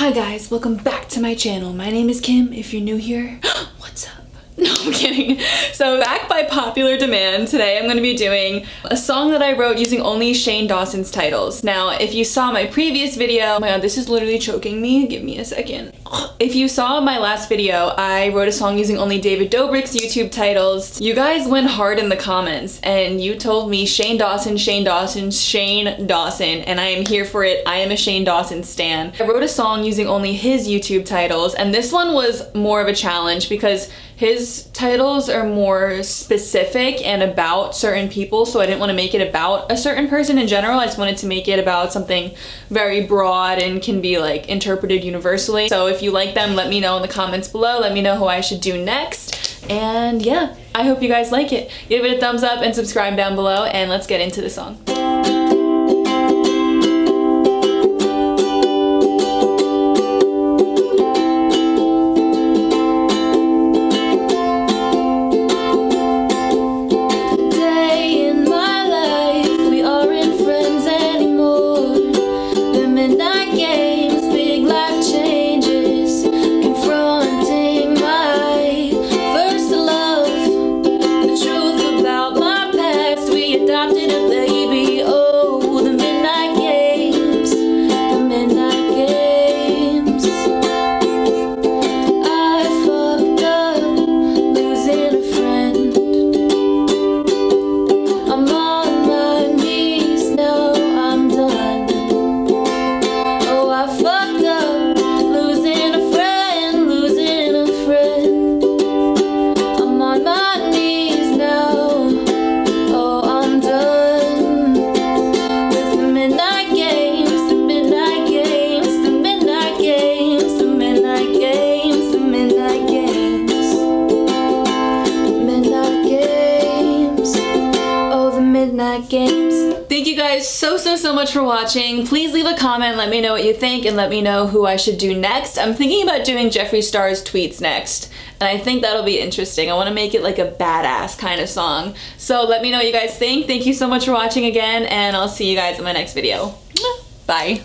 Hi guys, welcome back to my channel. My name is Kim. If you're new here, what's up? No, I'm kidding. So back by popular demand, today I'm to be doing a song that I wrote using only Shane Dawson's titles. Now, if you saw my previous video, oh my god, this is literally choking me. Give me a second. If you saw my last video, I wrote a song using only David Dobrik's YouTube titles. You guys went hard in the comments and you told me Shane Dawson, Shane Dawson, Shane Dawson, and I am here for it. I am a Shane Dawson stan. I wrote a song using only his YouTube titles, and this one was more of a challenge because his titles are more specific and about certain people, so I didn't want to make it about a certain person in general. I just wanted to make it about something very broad and can be like interpreted universally. So if you like them, let me know in the comments below. Let me know who I should do next. And yeah, I hope you guys like it. Give it a thumbs up and subscribe down below and let's get into the song. adopted games. Thank you guys so, so, so much for watching. Please leave a comment, let me know what you think, and let me know who I should do next. I'm thinking about doing Jeffree Star's tweets next, and I think that'll be interesting. I want to make it like a badass kind of song. So let me know what you guys think. Thank you so much for watching again, and I'll see you guys in my next video. Bye.